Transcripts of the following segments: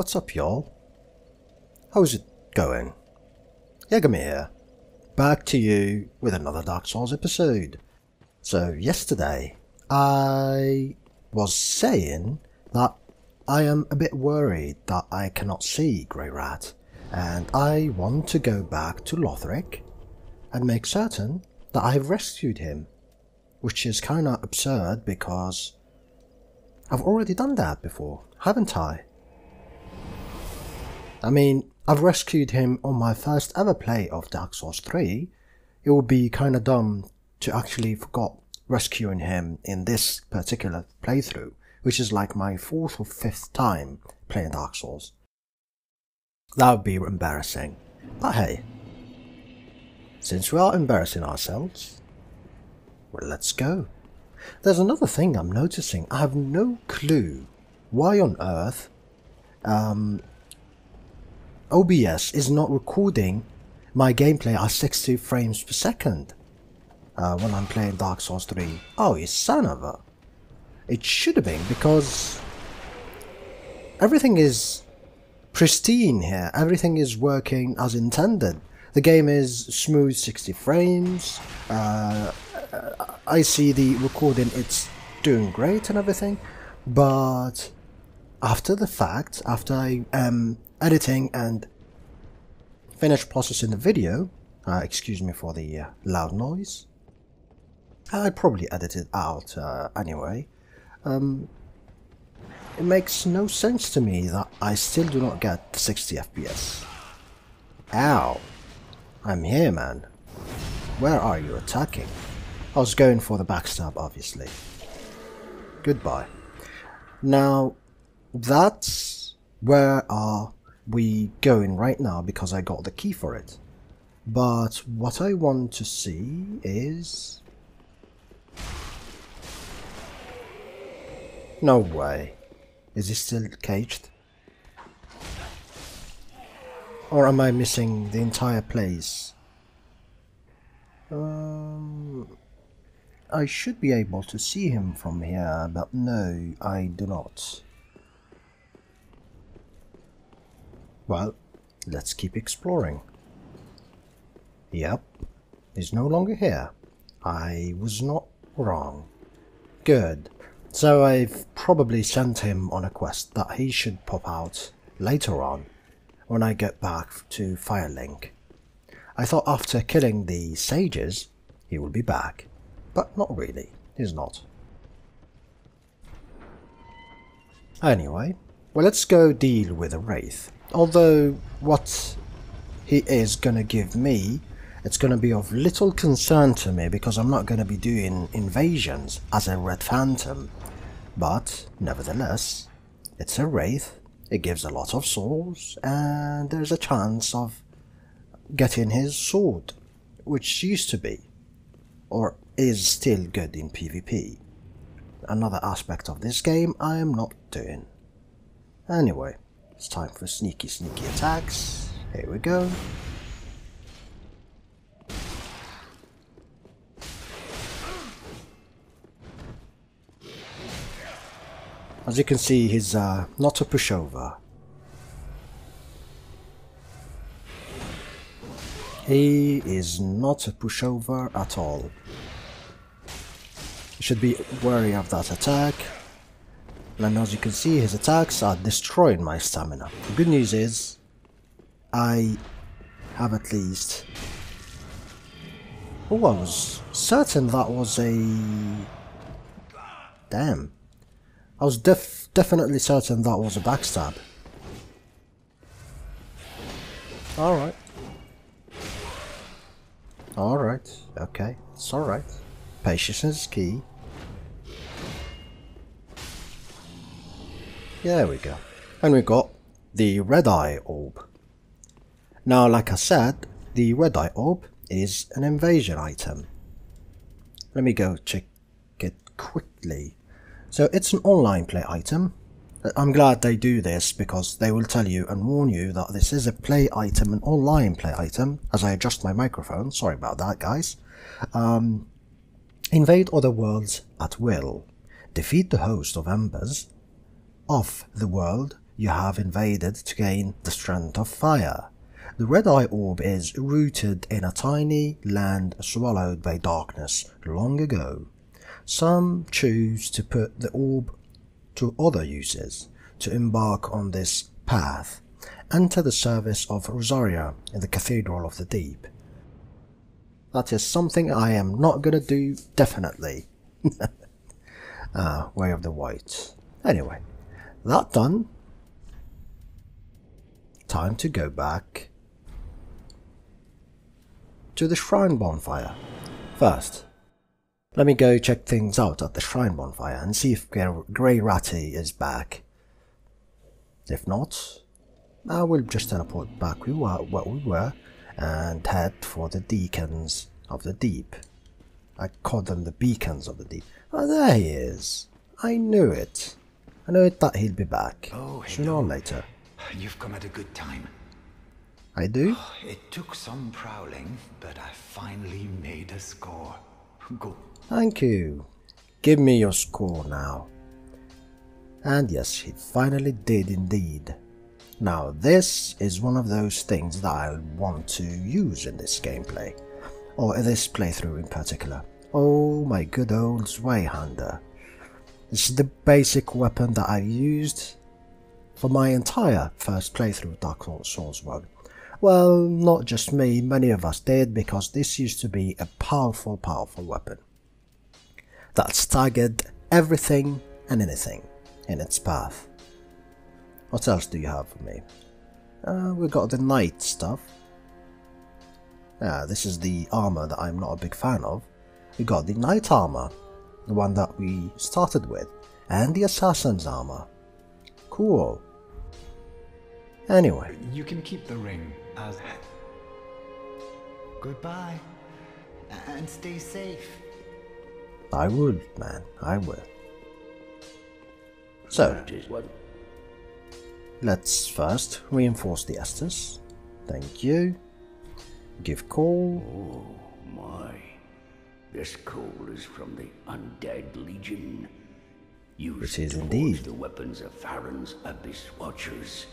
What's up, y'all? How's it going? Yagami here. Back to you with another Dark Souls episode. So, yesterday, I was saying that I am a bit worried that I cannot see Greirat, and I want to go back to Lothric and make certain that I've rescued him, which is kinda absurd because I've already done that before, haven't I? I mean, I've rescued him on my first ever play of Dark Souls 3. It would be kinda dumb to actually forgot rescuing him in this particular playthrough, which is like my fourth or fifth time playing Dark Souls. That would be embarrassing. But hey, since we are embarrassing ourselves, well, let's go. There's another thing I'm noticing. I have no clue why on earth um, OBS is not recording my gameplay at 60 frames per second uh, when I'm playing Dark Souls 3. Oh, you son of a... It should have been because everything is pristine here. Everything is working as intended. The game is smooth 60 frames. Uh, I see the recording, it's doing great and everything, but after the fact, after I am editing and finish processing the video, uh, excuse me for the uh, loud noise, I probably edit it out uh, anyway, um, it makes no sense to me that I still do not get 60 FPS. Ow! I'm here, man. Where are you attacking? I was going for the backstab, obviously. Goodbye. Now, that's where are we go in right now because I got the key for it. But what I want to see is... No way. Is he still caged? Or am I missing the entire place? Um, I should be able to see him from here, but no, I do not. Well, let's keep exploring. Yep, he's no longer here. I was not wrong. Good. So I've probably sent him on a quest that he should pop out later on when I get back to Firelink. I thought after killing the sages, he would be back. But not really, he's not. Anyway, well let's go deal with a Wraith. Although what he is gonna give me, it's gonna be of little concern to me because I'm not gonna be doing invasions as a Red Phantom. But, nevertheless, it's a Wraith, it gives a lot of souls, and there's a chance of getting his sword, which used to be, or is still good in PvP. Another aspect of this game I am not doing. Anyway, it's time for sneaky sneaky attacks. Here we go. As you can see, he's uh, not a pushover. He is not a pushover at all. You should be wary of that attack. And as you can see, his attacks are destroying my stamina. The good news is, I have at least... Oh, I was certain that was a... Damn. I was def definitely certain that was a backstab. Alright. Alright, okay, it's alright. Patience is key. There we go. And we've got the Red Eye Orb. Now, like I said, the Red Eye Orb is an invasion item. Let me go check it quickly. So it's an online play item. I'm glad they do this because they will tell you and warn you that this is a play item, an online play item, as I adjust my microphone. Sorry about that, guys. Um, invade other worlds at will. Defeat the host of embers of the world you have invaded to gain the strength of fire. The red eye orb is rooted in a tiny land swallowed by darkness long ago. Some choose to put the orb to other uses, to embark on this path, enter the service of Rosaria in the Cathedral of the Deep. That is something I am not gonna do, definitely. ah, Way of the White. Anyway, that done. Time to go back to the shrine bonfire. First, let me go check things out at the shrine bonfire and see if Grey Ratty is back. If not, I will just teleport back where we were and head for the Deacons of the Deep. I call them the Beacons of the Deep. Oh, there he is. I knew it. I knew that he'd be back. Oh, sooner or later. You've come at a good time. I do? Oh, it took some prowling, but I finally made a score. Go. Thank you. Give me your score now. And yes, he finally did indeed. Now this is one of those things that I'll want to use in this gameplay, or in this playthrough in particular. Oh my good old Zweihander. This is the basic weapon that I used for my entire first playthrough of Dark Souls 1. Well, not just me, many of us did because this used to be a powerful, powerful weapon that staggered everything and anything in its path. What else do you have for me? Uh, we got the knight stuff. This is the armor that I'm not a big fan of. We got the knight armor, the one that we started with, and the assassin's armor. Cool. Anyway. You can keep the ring as. Goodbye. And stay safe. I would, man. I would. So, let's first reinforce the Estus. Thank you. Give coal. Oh my. This coal is from the Undead Legion. Used it is indeed. the weapons of Farron's Abyss Watchers.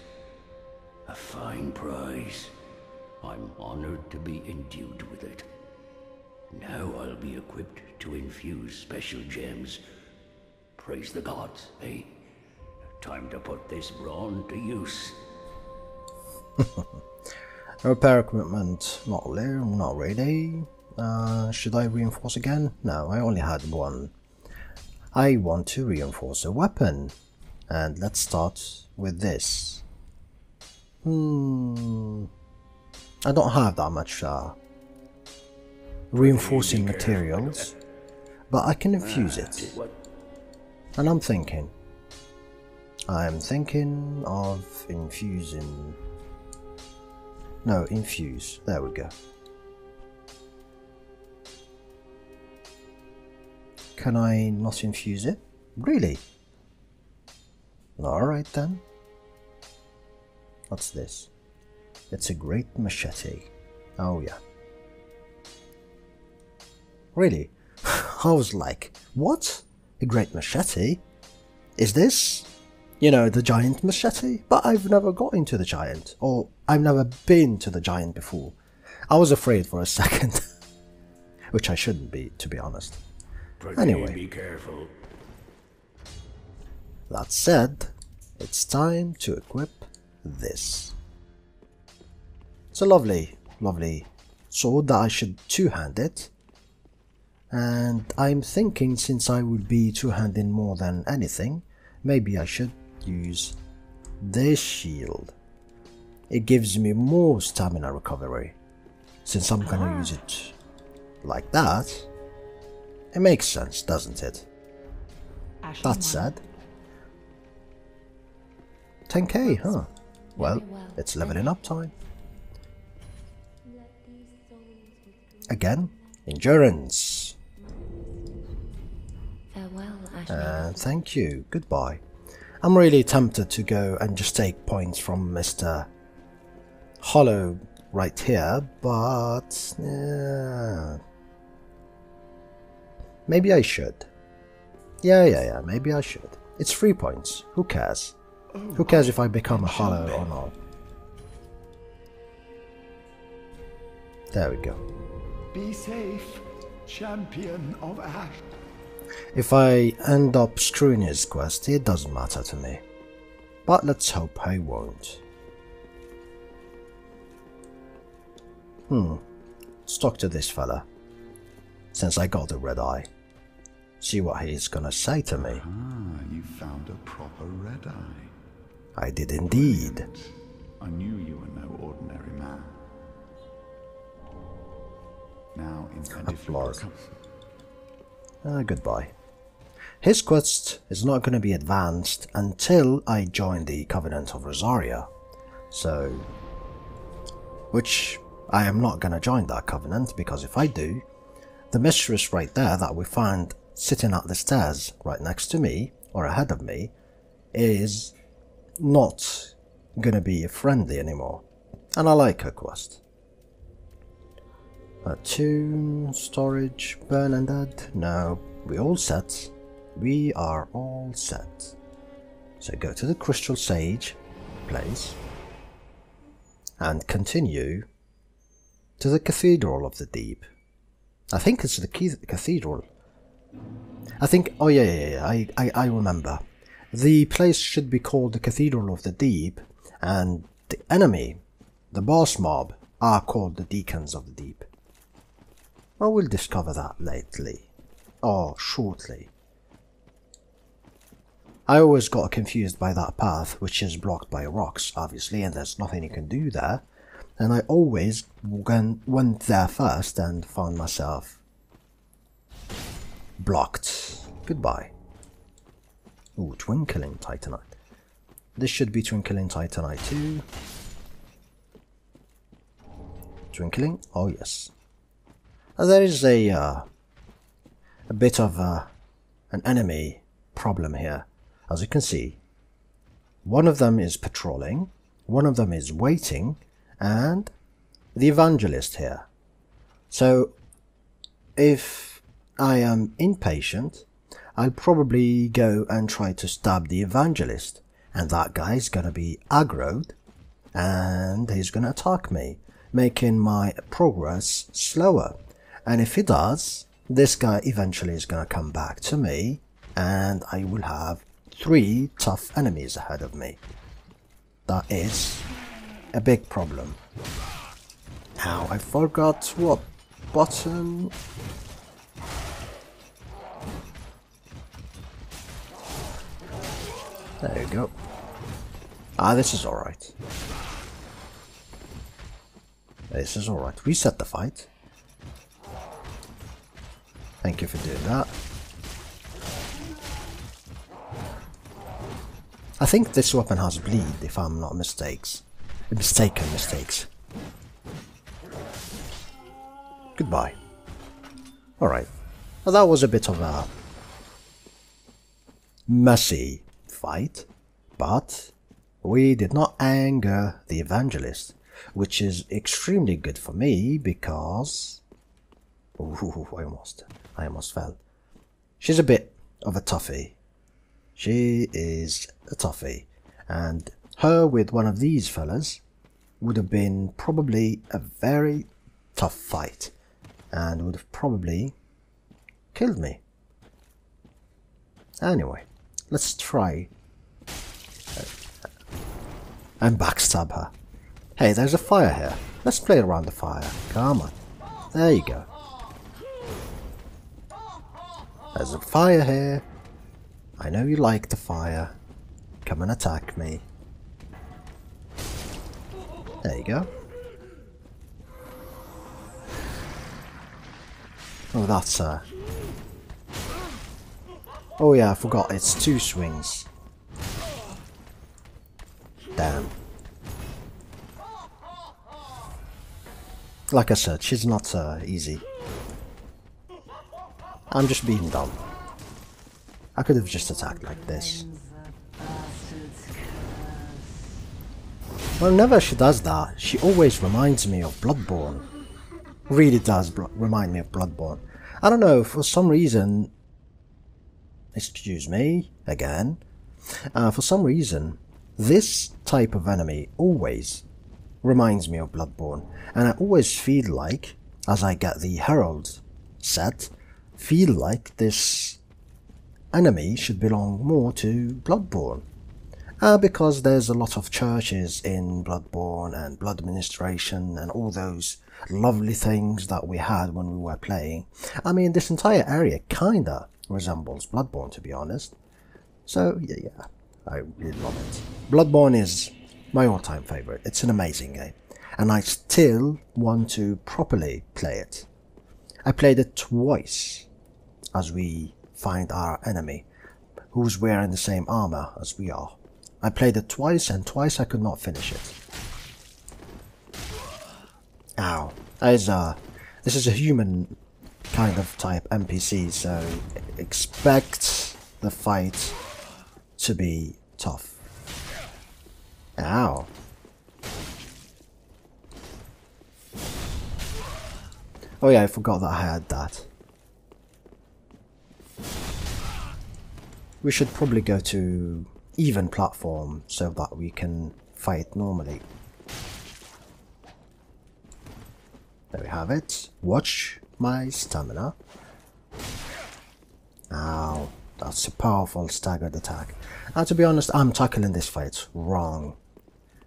A fine prize. I'm honored to be endued with it. Now I'll be equipped to infuse special gems. Praise the gods, eh? Time to put this brawn to use. Repair equipment, not, there, not really. Uh, should I reinforce again? No, I only had one. I want to reinforce a weapon. And let's start with this. Hmm. I don't have that much uh, reinforcing materials, but I can infuse it. And I'm thinking. I'm thinking of infusing. No, infuse. There we go. Can I not infuse it? Really? Alright then. What's this? It's a great machete. Oh yeah. Really? I was like, what? A great machete? Is this, you know, the giant machete? But I've never got into the giant, or I've never been to the giant before. I was afraid for a second. Which I shouldn't be, to be honest. Anyway. Be careful. That said, it's time to equip this. It's a lovely, lovely sword that I should two-hand it. And I'm thinking since I would be two-handing more than anything, maybe I should use this shield. It gives me more stamina recovery. Since I'm gonna ah. use it like that, it makes sense, doesn't it? That said, 10k, huh? Well, it's leveling up time. Again, endurance. Uh, thank you, goodbye. I'm really tempted to go and just take points from Mr. Hollow right here, but yeah, maybe I should. Yeah, yeah, yeah, maybe I should. It's three points, who cares? Who cares if I become a hollow or not? There we go. Be safe, champion of Ash. If I end up screwing his quest, it doesn't matter to me. But let's hope I won't. Hmm. Let's talk to this fella. Since I got the red eye. See what he's gonna say to me. Ah, you found a proper red eye. I did indeed. I knew you were no ordinary man. Now for Uh, goodbye. His quest is not going to be advanced until I join the Covenant of Rosaria. So. Which I am not going to join that covenant because if I do, the mistress right there that we find sitting at the stairs right next to me or ahead of me is not to be friendly anymore. And I like her quest. Uh, tune, storage, burn and dead. No, we all set. We are all set. So go to the Crystal Sage place and continue to the Cathedral of the Deep. I think it's the cathedral. I think. Oh yeah, yeah, yeah. I, I, I remember. The place should be called the Cathedral of the Deep, and the enemy, the boss mob, are called the Deacons of the Deep. Well, we'll discover that lately. Or shortly. I always got confused by that path, which is blocked by rocks, obviously, and there's nothing you can do there. And I always went, went there first and found myself blocked. Goodbye. Ooh, Twinkling Titanite. This should be Twinkling Titanite too. Twinkling? Oh yes. There is a uh, a bit of uh, an enemy problem here, as you can see. One of them is patrolling, one of them is waiting, and the evangelist here. So, if I am impatient, I'll probably go and try to stab the evangelist, and that guy's gonna be aggroed, and he's gonna attack me, making my progress slower. And if he does, this guy eventually is gonna come back to me, and I will have three tough enemies ahead of me. That is a big problem. Now I forgot what button. There you go. Ah, this is alright. This is alright. Reset the fight. Thank you for doing that. I think this weapon has bleed, if I'm not mistakes. Mistaken mistakes. Goodbye. Alright. Well, that was a bit of a messy fight, but we did not anger the evangelist, which is extremely good for me because. Ooh, I almost, I almost fell. She's a bit of a toughie. She is a toughie, and her with one of these fellas would have been probably a very tough fight, and would have probably killed me. Anyway, let's try and backstab her. Hey, there's a fire here. Let's play around the fire. Come on. There you go. There's a fire here. I know you like the fire. Come and attack me. There you go. Oh, that's uh. Oh yeah, I forgot. It's two swings. Damn. Like I said, she's not uh, easy. I'm just being dumb. I could have just attacked like this. Whenever she does that, she always reminds me of Bloodborne. Really does remind me of Bloodborne. I don't know, for some reason... Excuse me, again. Uh, for some reason, this type of enemy always reminds me of Bloodborne, and I always feel like, as I get the Herald set, feel like this enemy should belong more to Bloodborne. Uh, because there's a lot of churches in Bloodborne and Blood Administration and all those lovely things that we had when we were playing. I mean, this entire area kinda resembles Bloodborne, to be honest. So, yeah, yeah, I really love it. Bloodborne is my all-time favorite. It's an amazing game, and I still want to properly play it. I played it twice as we find our enemy, who's wearing the same armor as we are. I played it twice, and twice I could not finish it. Ow. As, uh, this is a human kind of type NPC, so expect the fight to be tough. Ow. Oh yeah, I forgot that I had that. We should probably go to even platform so that we can fight normally. There we have it. Watch my stamina. Ow, that's a powerful staggered attack. Now to be honest, I'm tackling this fight wrong.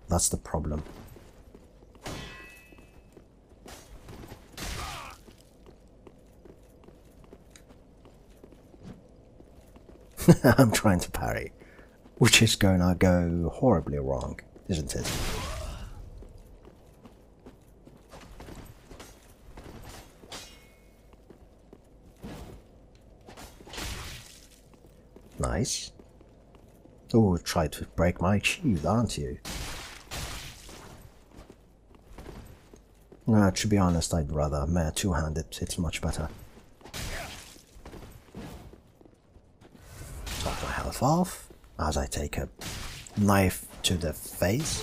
That's the problem. I'm trying to parry, which is going to go horribly wrong, isn't it? Nice. Oh, try to break my shield, aren't you? No, to be honest, I'd rather mere two-handed, it's much better. Top my health off, as I take a knife to the face.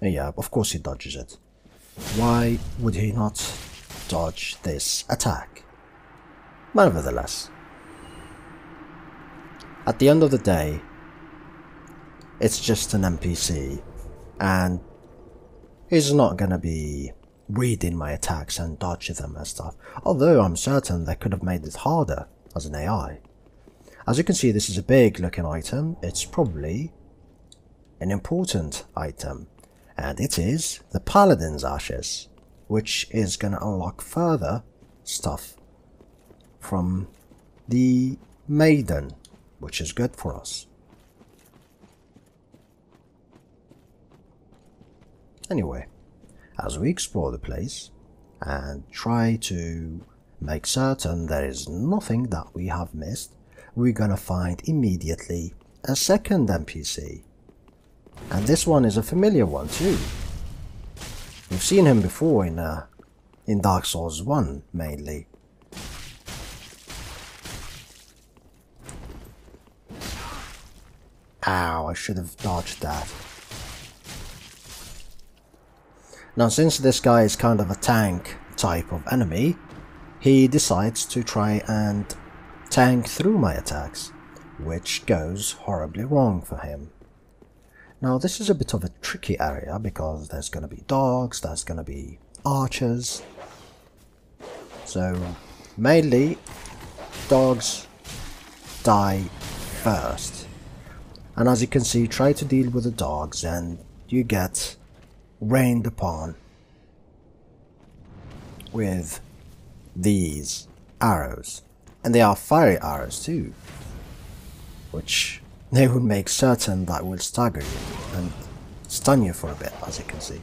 Yeah, of course he dodges it. Why would he not dodge this attack? Nevertheless, at the end of the day, it's just an NPC, and he's not gonna be reading my attacks and dodging them and stuff, although I'm certain they could have made it harder as an AI. As you can see, this is a big looking item, it's probably an important item, and it is the Paladin's Ashes, which is gonna unlock further stuff from the Maiden, which is good for us. Anyway, as we explore the place and try to make certain there is nothing that we have missed, we're gonna find immediately a second NPC. And this one is a familiar one too. We've seen him before in uh, in Dark Souls 1 mainly. Ow, I should have dodged that. Now since this guy is kind of a tank type of enemy, he decides to try and tank through my attacks, which goes horribly wrong for him. Now this is a bit of a tricky area because there's going to be dogs, there's going to be archers. So mainly dogs die first. And as you can see, try to deal with the dogs and you get rained upon with these arrows. And they are fiery arrows too, which they would make certain that will stagger you and stun you for a bit, as you can see.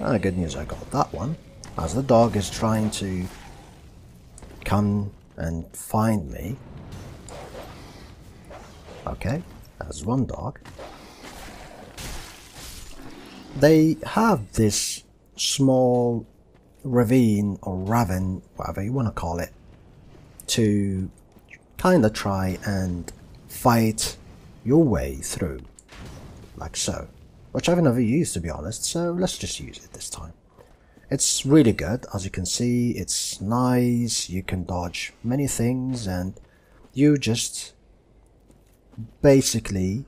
Ah, good news, I got that one. As the dog is trying to come and find me. Okay, as one dog they have this small ravine or ravine, whatever you want to call it, to kind of try and fight your way through, like so. Which I've never used to be honest, so let's just use it this time. It's really good, as you can see, it's nice, you can dodge many things and you just basically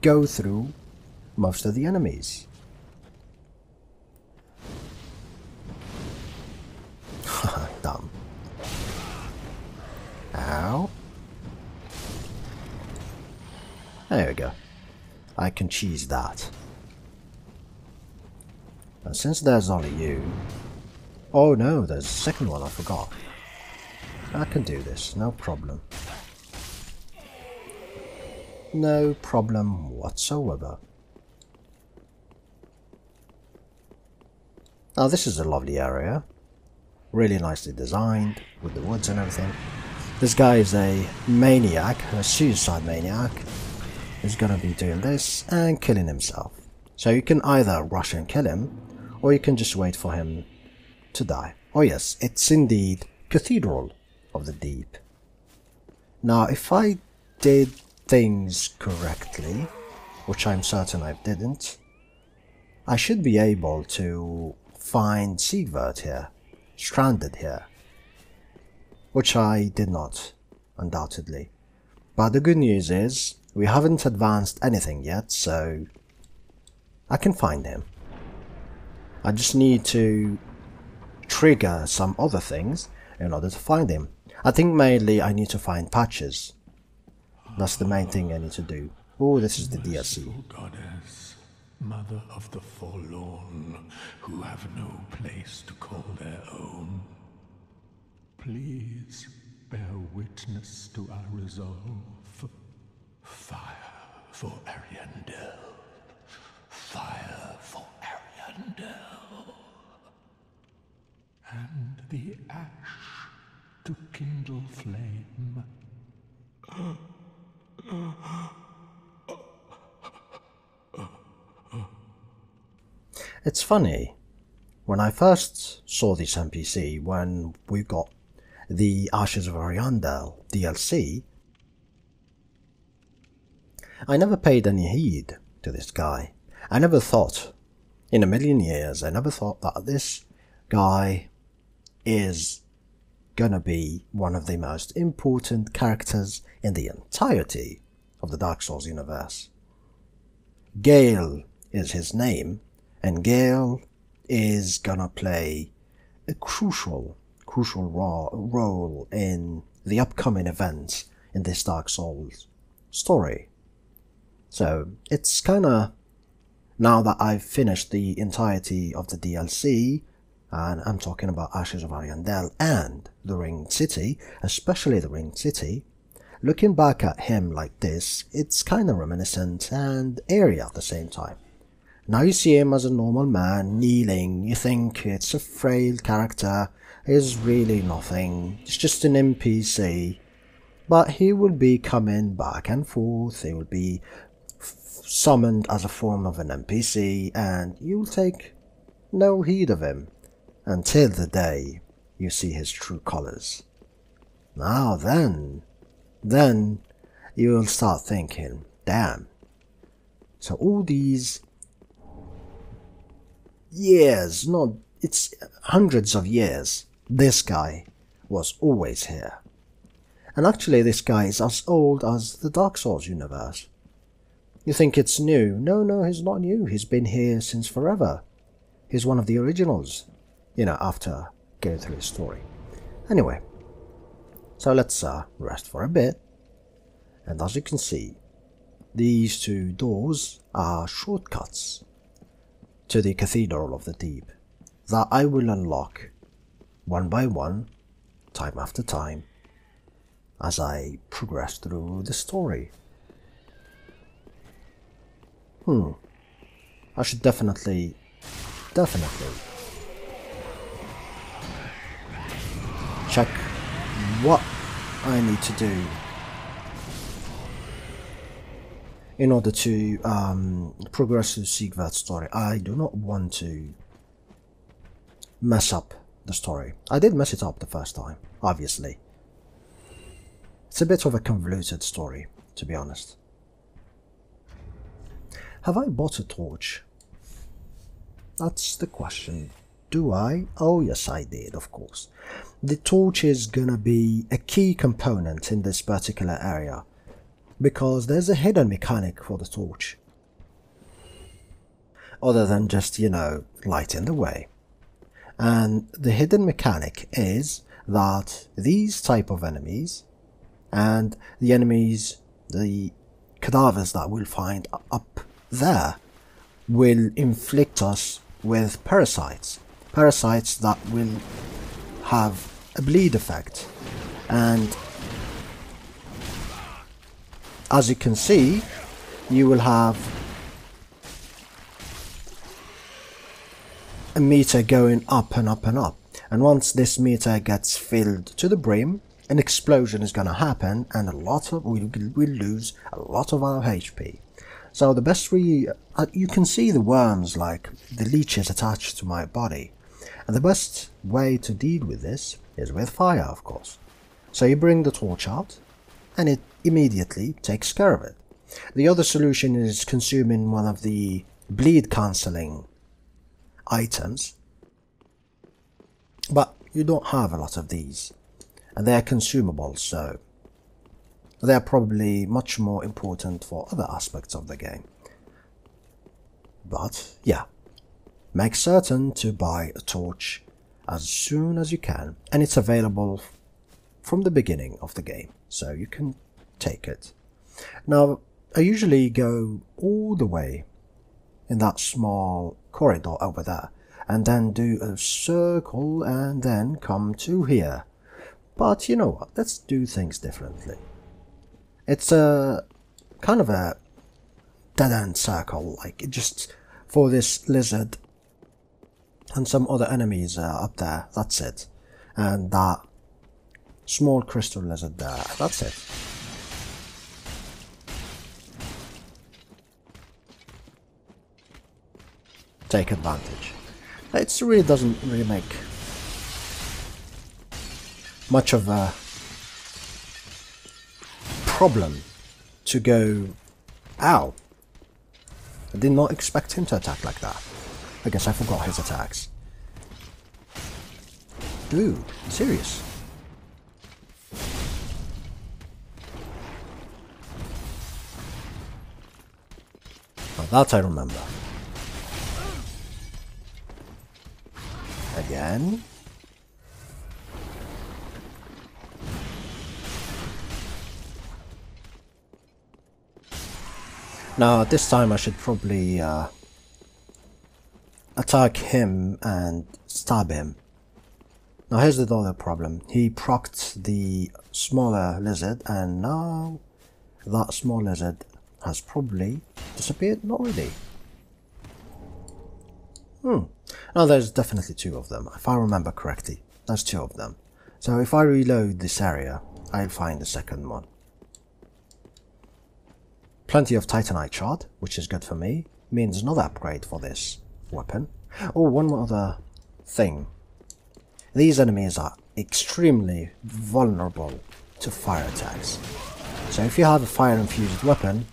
go through most of the enemies. Ow. There we go. I can cheese that. And since there's only you... Oh no, there's a second one I forgot. I can do this, no problem. No problem whatsoever. Now this is a lovely area. Really nicely designed, with the woods and everything. This guy is a maniac, a suicide maniac. He's gonna be doing this and killing himself. So you can either rush and kill him, or you can just wait for him to die. Oh yes, it's indeed Cathedral of the Deep. Now, if I did things correctly, which I'm certain I didn't, I should be able to find Siegward here, stranded here, which I did not, undoubtedly. But the good news is, we haven't advanced anything yet, so I can find him. I just need to trigger some other things in order to find him. I think mainly I need to find Patches. That's the main thing I need to do. Oh, this is the DLC. goddess, mother of the forlorn, who have no place to call their own. Please bear witness to our resolve. Fire for Ariandel. Fire for Ariandel. And the ash to kindle flame. It's funny. When I first saw this NPC, when we got the Ashes of Ariandel DLC, I never paid any heed to this guy. I never thought, in a million years, I never thought that this guy is gonna be one of the most important characters in the entirety of the Dark Souls universe. Gael is his name, and Gael is gonna play a crucial, crucial ro- role in the upcoming events in this Dark Souls story. So it's kinda now that I've finished the entirety of the DLC, and I'm talking about Ashes of Ariandel and the Ringed City, especially the Ringed City, looking back at him like this, it's kinda reminiscent and airy at the same time. Now you see him as a normal man, kneeling, you think it's a frail character, is really nothing, it's just an NPC. But he will be coming back and forth, he will be summoned as a form of an NPC, and you'll take no heed of him until the day you see his true colors. Now then, then you'll start thinking, damn. So all these years, not, it's hundreds of years, this guy was always here. And actually this guy is as old as the Dark Souls universe. You think it's new? No, no, he's not new. He's been here since forever. He's one of the originals, you know, after going through his story. Anyway, so let's uh, rest for a bit. And as you can see, these two doors are shortcuts to the Cathedral of the Deep that I will unlock one by one, time after time, as I progress through the story. Hmm. I should definitely, definitely check what I need to do in order to um, progress to Siegward's story. I do not want to mess up the story. I did mess it up the first time, obviously. It's a bit of a convoluted story, to be honest. Have I bought a torch? That's the question. Do I? Oh yes I did, of course. The torch is gonna be a key component in this particular area because there's a hidden mechanic for the torch. Other than just, you know, lighting the way. And the hidden mechanic is that these type of enemies and the enemies, the cadavers that we'll find up there will inflict us with parasites. Parasites that will have a bleed effect. And as you can see, you will have a meter going up and up and up. And once this meter gets filled to the brim, an explosion is gonna happen and a lot of we will lose a lot of our HP. So the best we uh, you can see the worms like the leeches attached to my body. And the best way to deal with this is with fire, of course. So you bring the torch out and it immediately takes care of it. The other solution is consuming one of the bleed cancelling items. But you don't have a lot of these and they're consumable, so they're probably much more important for other aspects of the game. But yeah, make certain to buy a torch as soon as you can, and it's available from the beginning of the game, so you can take it. Now, I usually go all the way in that small corridor over there, and then do a circle and then come to here but you know what? Let's do things differently. It's a kind of a dead end circle, like just for this lizard and some other enemies uh, up there. That's it. And that small crystal lizard there. That's it. Take advantage. It really doesn't really make much of a problem to go, ow. I did not expect him to attack like that. I guess I forgot his attacks. Dude, serious? Now that I remember. Again? Now, this time I should probably uh, attack him and stab him. Now here's the other problem. He procced the smaller lizard and now that small lizard has probably disappeared? Not really. Hmm. Now there's definitely two of them. If I remember correctly, there's two of them. So if I reload this area, I'll find the second one. Plenty of Titanite shard, which is good for me. Means another upgrade for this weapon. Oh, one other thing. These enemies are extremely vulnerable to fire attacks. So if you have a fire infused weapon,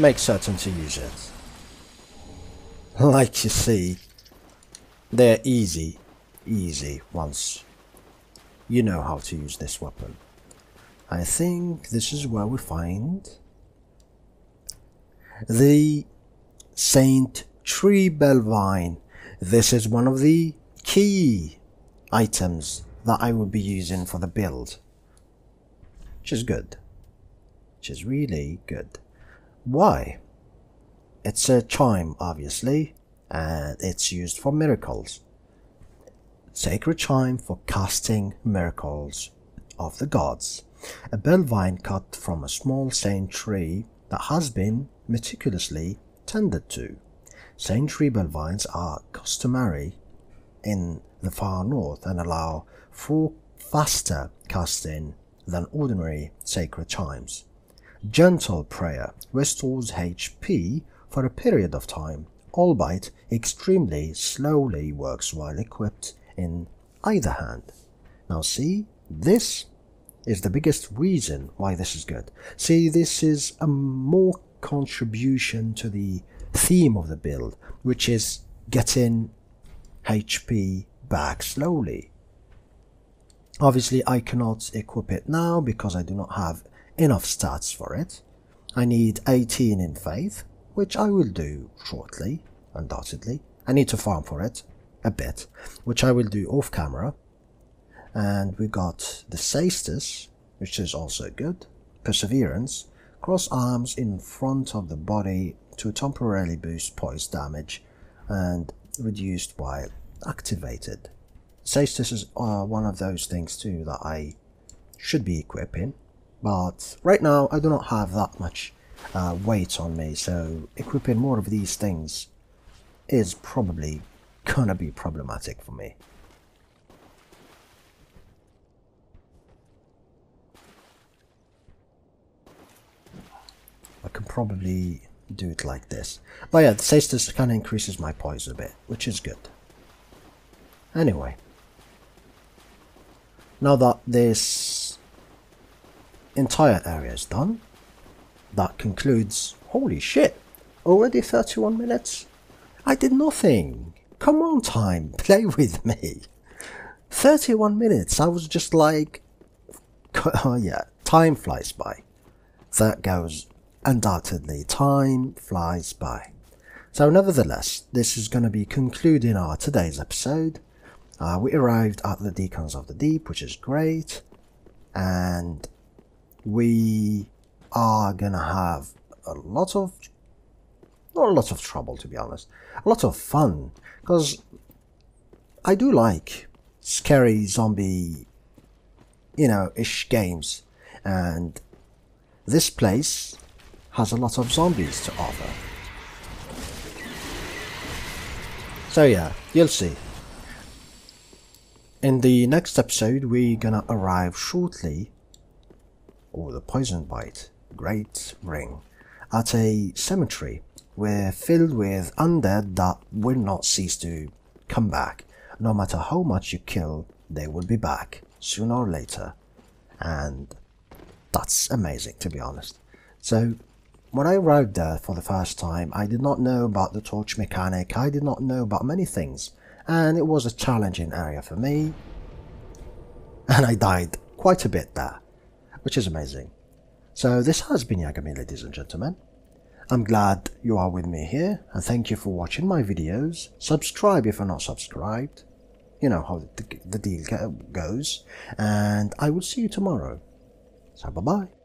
make certain to use it. Like you see, they're easy easy once you know how to use this weapon. I think this is where we find the Saint Tree Bellvine. This is one of the key items that I will be using for the build. Which is good. Which is really good. Why? It's a chime, obviously, and it's used for miracles sacred chime for casting miracles of the gods. A bellvine cut from a small saint tree that has been meticulously tended to. Saint tree bellvines are customary in the far north and allow for faster casting than ordinary sacred chimes. Gentle prayer restores HP for a period of time, albeit extremely slowly works while equipped in either hand. Now see, this is the biggest reason why this is good. See, this is a more contribution to the theme of the build, which is getting HP back slowly. Obviously, I cannot equip it now because I do not have enough stats for it. I need 18 in faith, which I will do shortly, undoubtedly. I need to farm for it a bit, which I will do off camera. And we got the Cestus, which is also good. Perseverance, cross arms in front of the body to temporarily boost poise damage and reduced while activated. Cestus is uh, one of those things too that I should be equipping, but right now I do not have that much uh, weight on me, so equipping more of these things is probably gonna be problematic for me. I can probably do it like this. But yeah, the Cestus kind of increases my poise a bit, which is good. Anyway. Now that this entire area is done, that concludes... Holy shit! Already 31 minutes? I did nothing! Come on, time, play with me! 31 minutes, I was just like... Oh yeah, time flies by. That goes undoubtedly time flies by. So nevertheless, this is going to be concluding our today's episode. Uh, we arrived at the Deacons of the Deep, which is great, and we are to have a lot of, not a lot of trouble to be honest, a lot of fun, because I do like scary zombie, you know, ish games, and this place has a lot of zombies to offer. So yeah, you'll see. In the next episode, we're gonna arrive shortly, or the poison bite, Great Ring, at a cemetery. We're filled with undead that will not cease to come back. No matter how much you kill, they will be back, sooner or later. And that's amazing, to be honest. So when I arrived there for the first time, I did not know about the torch mechanic, I did not know about many things, and it was a challenging area for me, and I died quite a bit there, which is amazing. So this has been Yagami, ladies and gentlemen. I'm glad you are with me here, and thank you for watching my videos. Subscribe if you're not subscribed. You know how the, deal goes. And I will see you tomorrow. So bye-bye.